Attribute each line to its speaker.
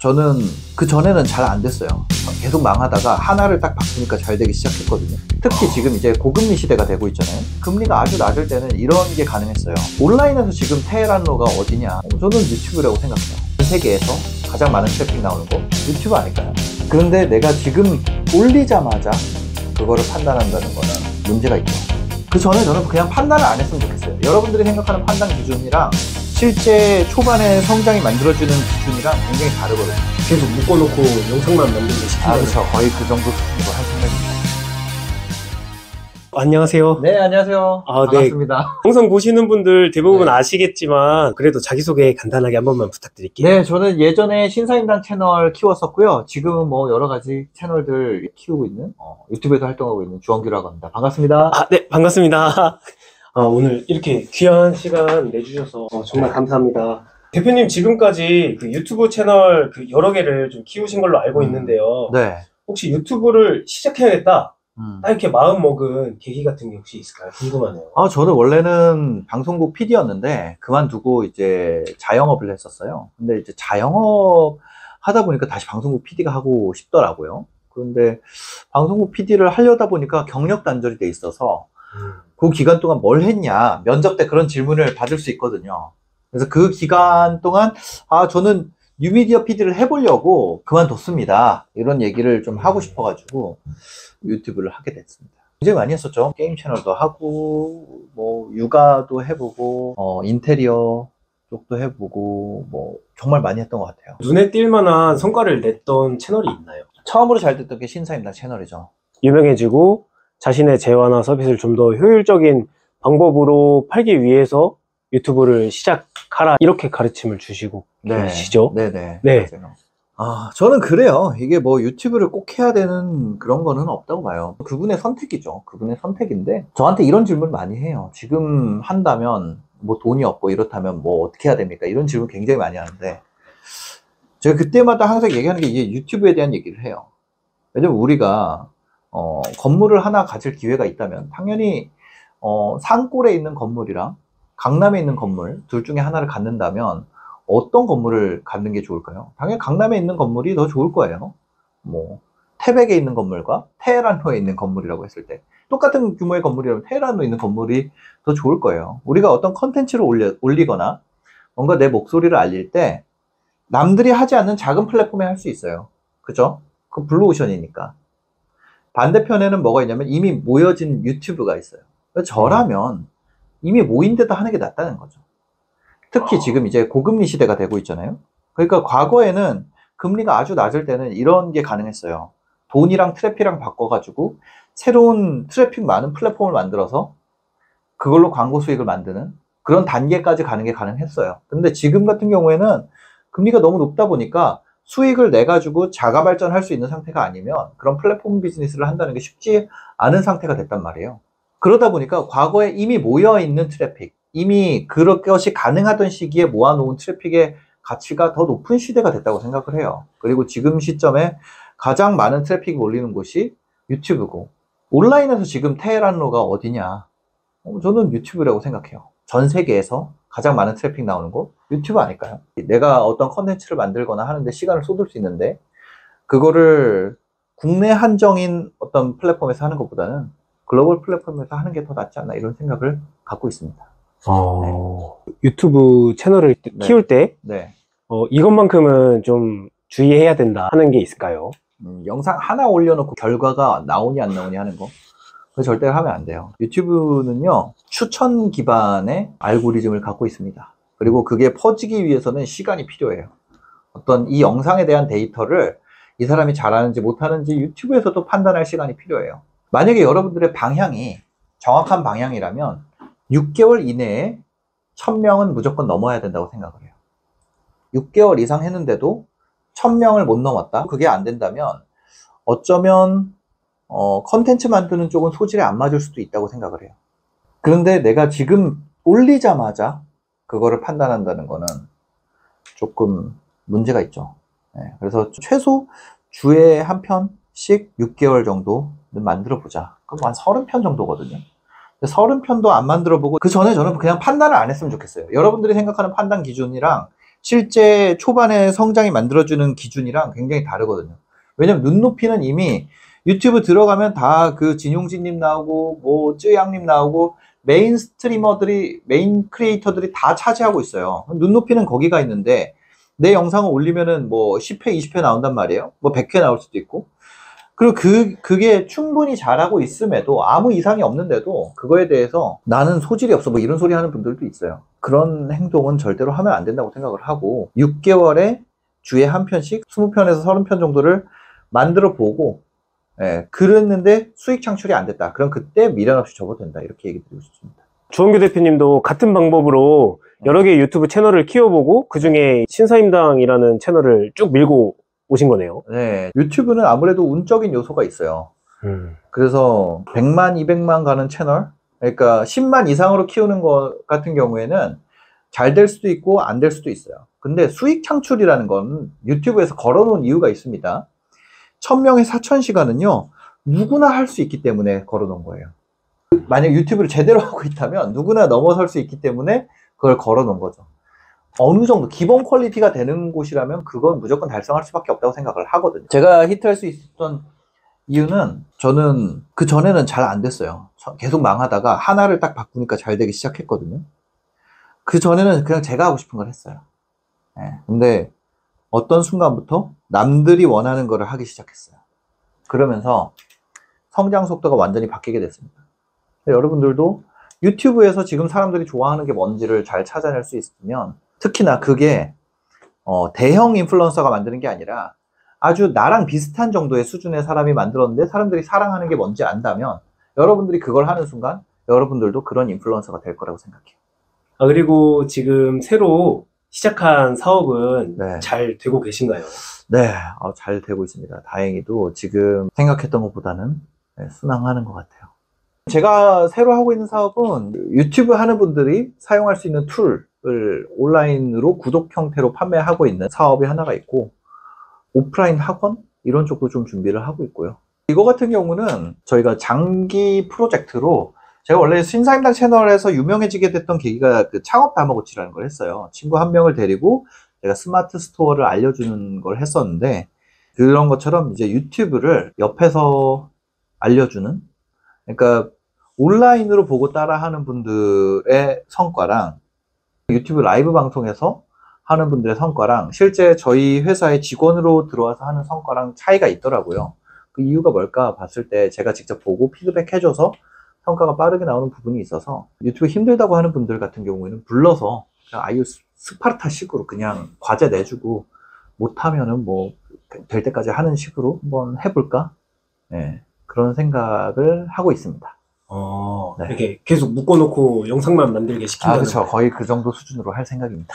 Speaker 1: 저는 그 전에는 잘 안 됐어요. 계속 망하다가 하나를 딱 바꾸니까 잘 되기 시작했거든요. 특히 지금 이제 고금리 시대가 되고 있잖아요. 금리가 아주 낮을 때는 이런 게 가능했어요. 온라인에서 지금 테헤란로가 어디냐? 저는 유튜브라고 생각해요. 전 세계에서 가장 많은 트래픽 나오는 거 유튜브 아닐까요? 그런데 내가 지금 올리자마자 그거를 판단한다는 거는 문제가 있죠. 그 전에 저는 그냥 판단을 안 했으면 좋겠어요. 여러분들이 생각하는 판단 기준이랑 실제 초반에 성장이 만들어지는 기준이랑 굉장히 다르거든요.
Speaker 2: 계속 묶어놓고 영상만 만들고 싶은데
Speaker 1: 아, 그렇죠. 거의 그 정도 수준으로 할 생각입니다.
Speaker 2: 안녕하세요
Speaker 1: 네, 안녕하세요.
Speaker 2: 아, 네.
Speaker 1: 반갑습니다.
Speaker 2: 방송 보시는 분들 대부분
Speaker 1: 네.
Speaker 2: 아시겠지만 그래도 자기소개 간단하게 한 번만 부탁드릴게요
Speaker 1: 네, 저는 예전에 신사임당 채널 키웠었고요. 지금은 뭐 여러 가지 채널들 키우고 있는, 어, 유튜브에서 활동하고 있는 주원규라고 합니다. 반갑습니다.
Speaker 2: 아, 네 반갑습니다 아, 오늘 이렇게 귀한 시간 내주셔서 어, 정말 감사합니다 대표님 지금까지 그 유튜브 채널 그 여러 개를 좀 키우신 걸로 알고
Speaker 1: 음.
Speaker 2: 있는데요
Speaker 1: 네.
Speaker 2: 혹시 유튜브를 시작해야겠다
Speaker 1: 음.
Speaker 2: 딱 이렇게 마음 먹은 계기 같은 게 혹시 있을까요? 궁금하네요
Speaker 1: 아, 저는 원래는 방송국 PD였는데 그만두고 이제 자영업을 했었어요. 근데 이제 자영업 하다 보니까 다시 방송국 PD가 하고 싶더라고요. 그런데 방송국 PD를 하려다 보니까 경력 단절이 돼 있어서
Speaker 2: 음.
Speaker 1: 그 기간 동안 뭘 했냐 면접 때 그런 질문을 받을 수 있거든요. 그래서 그 기간 동안 아 저는 뉴미디어 PD를 해보려고 그만뒀습니다. 이런 얘기를 좀 하고 싶어가지고 유튜브를 하게 됐습니다. 굉장히 많이 했었죠. 게임 채널도 하고 뭐 육아도 해보고 어, 인테리어 쪽도 해보고 뭐 정말 많이 했던 것 같아요.
Speaker 2: 눈에 띌 만한 성과를 냈던 채널이 있나요?
Speaker 1: 처음으로 잘 됐던 게 신사임당 채널이죠.
Speaker 2: 유명해지고 자신의 재화나 서비스를 좀 더 효율적인 방법으로 팔기 위해서 유튜브를 시작하라 이렇게 가르침을 주시고 계시죠?
Speaker 1: 네네.
Speaker 2: 네.
Speaker 1: 맞아요. 아, 저는 그래요. 이게 뭐 유튜브를 꼭 해야 되는 그런 거는 없다고 봐요. 그분의 선택이죠. 그분의 선택인데, 저한테 이런 질문 많이 해요. 지금 한다면, 뭐 돈이 없고 이렇다면 뭐 어떻게 해야 됩니까? 이런 질문 굉장히 많이 하는데, 제가 그때마다 항상 얘기하는 게 이제 유튜브에 대한 얘기를 해요. 왜냐면 우리가, 어, 건물을 하나 가질 기회가 있다면, 당연히, 어, 산골에 있는 건물이랑 강남에 있는 건물, 둘 중에 하나를 갖는다면, 어떤 건물을 갖는 게 좋을까요? 당연히 강남에 있는 건물이 더 좋을 거예요. 뭐 태백에 있는 건물과 테헤란로에 있는 건물이라고 했을 때 똑같은 규모의 건물이라면 테헤란로에 있는 건물이 더 좋을 거예요. 우리가 어떤 컨텐츠를 올려, 올리거나 뭔가 내 목소리를 알릴 때 남들이 하지 않는 작은 플랫폼에 할 수 있어요. 그죠? 그 블루오션이니까. 반대편에는 뭐가 있냐면 이미 모여진 유튜브가 있어요. 저라면 이미 모인 데다 하는 게 낫다는 거죠. 특히 지금 이제 고금리 시대가 되고 있잖아요. 그러니까 과거에는 금리가 아주 낮을 때는 이런 게 가능했어요. 돈이랑 트래픽이랑 바꿔가지고 새로운 트래픽 많은 플랫폼을 만들어서 그걸로 광고 수익을 만드는 그런 단계까지 가는 게 가능했어요. 근데 지금 같은 경우에는 금리가 너무 높다 보니까 수익을 내 가지고 자가 발전할 수 있는 상태가 아니면 그런 플랫폼 비즈니스를 한다는 게 쉽지 않은 상태가 됐단 말이에요. 그러다 보니까 과거에 이미 모여 있는 트래픽, 이미 그런 것이 가능하던 시기에 모아놓은 트래픽의 가치가 더 높은 시대가 됐다고 생각을 해요. 그리고 지금 시점에 가장 많은 트래픽이 몰리는 곳이 유튜브고 온라인에서 지금 테헤란로가 어디냐? 어, 저는 유튜브라고 생각해요. 전 세계에서 가장 많은 트래픽 나오는 곳 유튜브 아닐까요? 내가 어떤 컨텐츠를 만들거나 하는데 시간을 쏟을 수 있는데 그거를 국내 한정인 어떤 플랫폼에서 하는 것보다는 글로벌 플랫폼에서 하는 게 더 낫지 않나 이런 생각을 갖고 있습니다.
Speaker 2: 어, 유튜브 채널을
Speaker 1: 네.
Speaker 2: 키울 때
Speaker 1: 네.
Speaker 2: 어, 이것만큼은 좀 주의해야 된다 하는 게 있을까요?
Speaker 1: 음, 영상 하나 올려놓고 결과가 나오니 안 나오니 하는 거. 절대 하면 안 돼요. 유튜브는요, 추천 기반의 알고리즘을 갖고 있습니다. 그리고 그게 퍼지기 위해서는 시간이 필요해요. 어떤 이 영상에 대한 데이터를 이 사람이 잘하는지 못하는지 유튜브에서도 판단할 시간이 필요해요. 만약에 여러분들의 방향이 정확한 방향이라면 6개월 이내에 1000명은 무조건 넘어야 된다고 생각을 해요. 6개월 이상 했는데도 1000명을 못 넘었다? 그게 안 된다면 어쩌면 어, 컨텐츠 만드는 쪽은 소질에 안 맞을 수도 있다고 생각을 해요. 그런데 내가 지금 올리자마자 그거를 판단한다는 거는 조금 문제가 있죠. 네, 그래서 최소 주에 한 편씩 6개월 정도는 만들어 보자. 그럼 한 30편 정도거든요. 30편도 안 만들어 보고 그 전에 저는 그냥 판단을 안 했으면 좋겠어요. 여러분들이 생각하는 판단 기준이랑 실제 초반에 성장이 만들어주는 기준이랑 굉장히 다르거든요. 왜냐면 눈높이는 이미 유튜브 들어가면 다 그 진용진님 나오고 뭐 쯔양님 나오고 메인 스트리머들이 메인 크리에이터들이 다 차지하고 있어요. 눈높이는 거기가 있는데 내 영상을 올리면은 뭐 10회, 20회 나온단 말이에요. 뭐 100회 나올 수도 있고. 그리고 그, 그게 충분히 잘하고 있음에도 아무 이상이 없는데도 그거에 대해서 나는 소질이 없어 뭐 이런 소리 하는 분들도 있어요. 그런 행동은 절대로 하면 안 된다고 생각을 하고 6개월에 주에 한 편씩 20편에서 30편 정도를 만들어 보고 예, 그랬는데 수익 창출이 안 됐다. 그럼 그때 미련 없이 접어도 된다. 이렇게 얘기 드리고 싶습니다.
Speaker 2: 주원규 대표님도 같은 방법으로 여러 개의 유튜브 채널을 키워보고 그 중에 신사임당이라는 채널을 쭉 밀고 오신 거네요.
Speaker 1: 네, 유튜브는 아무래도 운적인 요소가 있어요. 그래서 100만, 200만 가는 채널, 그러니까 10만 이상으로 키우는 것 같은 경우에는 잘 될 수도 있고 안 될 수도 있어요. 근데 수익 창출이라는 건 유튜브에서 걸어놓은 이유가 있습니다. 1000명에 4000시간은요, 누구나 할 수 있기 때문에 걸어놓은 거예요. 만약 유튜브를 제대로 하고 있다면 누구나 넘어설 수 있기 때문에 그걸 걸어놓은 거죠. 어느 정도 기본 퀄리티가 되는 곳이라면 그건 무조건 달성할 수밖에 없다고 생각을 하거든요. 제가 히트할 수 있었던 이유는 저는 그 전에는 잘 안 됐어요. 계속 망하다가 하나를 딱 바꾸니까 잘 되기 시작했거든요. 그 전에는 그냥 제가 하고 싶은 걸 했어요. 예, 근데 어떤 순간부터 남들이 원하는 거를 하기 시작했어요. 그러면서 성장 속도가 완전히 바뀌게 됐습니다. 여러분들도 유튜브에서 지금 사람들이 좋아하는 게 뭔지를 잘 찾아낼 수 있으면 특히나 그게 어, 대형 인플루언서가 만드는 게 아니라 아주 나랑 비슷한 정도의 수준의 사람이 만들었는데 사람들이 사랑하는 게 뭔지 안다면 여러분들이 그걸 하는 순간 여러분들도 그런 인플루언서가 될 거라고 생각해요.
Speaker 2: 아, 그리고 지금 새로 시작한 사업은
Speaker 1: 네.
Speaker 2: 잘 되고 계신가요?
Speaker 1: 네, 어, 잘 되고 있습니다. 다행히도 지금 생각했던 것보다는 네, 순항하는 것 같아요. 제가 새로 하고 있는 사업은 유튜브 하는 분들이 사용할 수 있는 툴을 온라인으로 구독 형태로 판매하고 있는 사업이 하나가 있고 오프라인 학원 이런 쪽도 좀 준비를 하고 있고요. 이거 같은 경우는 저희가 장기 프로젝트로 제가 원래 신사임당 채널에서 유명해지게 됐던 계기가 그 창업 다마고치라는 걸 했어요. 친구 한 명을 데리고 제가 스마트 스토어를 알려주는 걸 했었는데 그런 것처럼 이제 유튜브를 옆에서 알려주는 그러니까 온라인으로 보고 따라하는 분들의 성과랑 유튜브 라이브 방송에서 하는 분들의 성과랑 실제 저희 회사의 직원으로 들어와서 하는 성과랑 차이가 있더라고요. 그 이유가 뭘까 봤을 때 제가 직접 보고 피드백 해줘서 성과가 빠르게 나오는 부분이 있어서 유튜브 힘들다고 하는 분들 같은 경우에는 불러서 아유 스파르타식으로 그냥 과제 내주고 못하면은 뭐 될 때까지 하는 식으로 한번 해볼까? 네, 그런 생각을 하고 있습니다.
Speaker 2: 어,
Speaker 1: 네.
Speaker 2: 이렇게 계속 묶어놓고 영상만 만들게
Speaker 1: 아,
Speaker 2: 시킨다는
Speaker 1: 그렇죠. 거의 그 정도 수준으로 할 생각입니다.